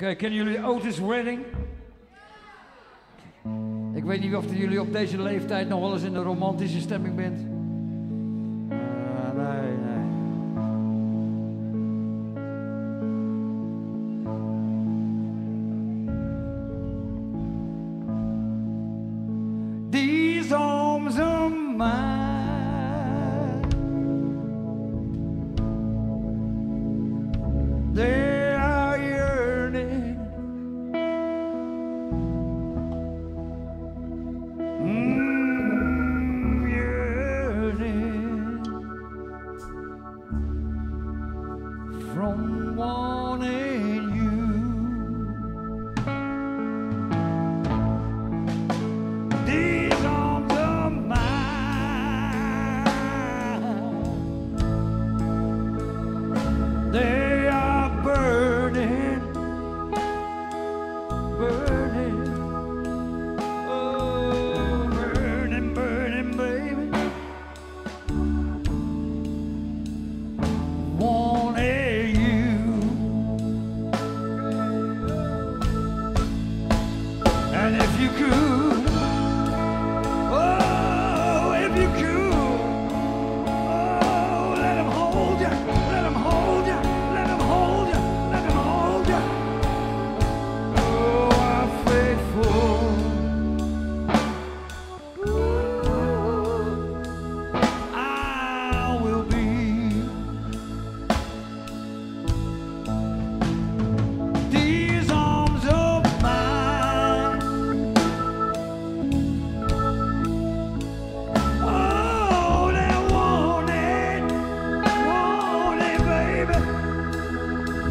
okay, kennen jullie Otis Redding? Ik weet niet of jullie op deze leeftijd nog wel eens in een romantische stemming bent. Eh, nee, nee. These arms are mine.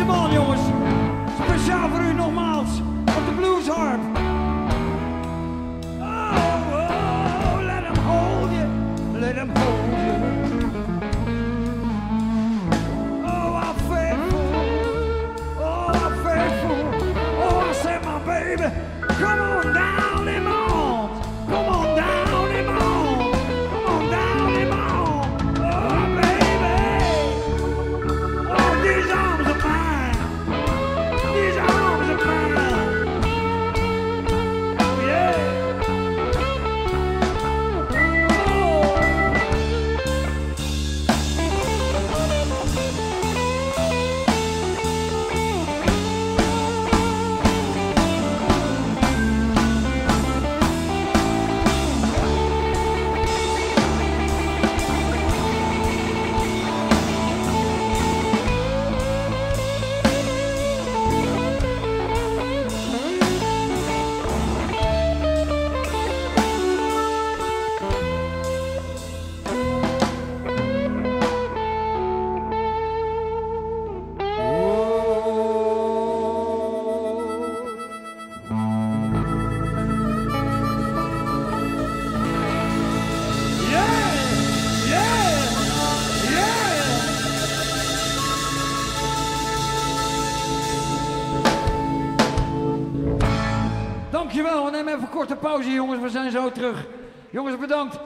hem aan, jongens. Speciaal voor u nogmaals op de bluesharp. Oh, oh, oh, let him hold you, let him hold you. Dankjewel. We nemen even een korte pauze, jongens. We zijn zo terug. Jongens, bedankt.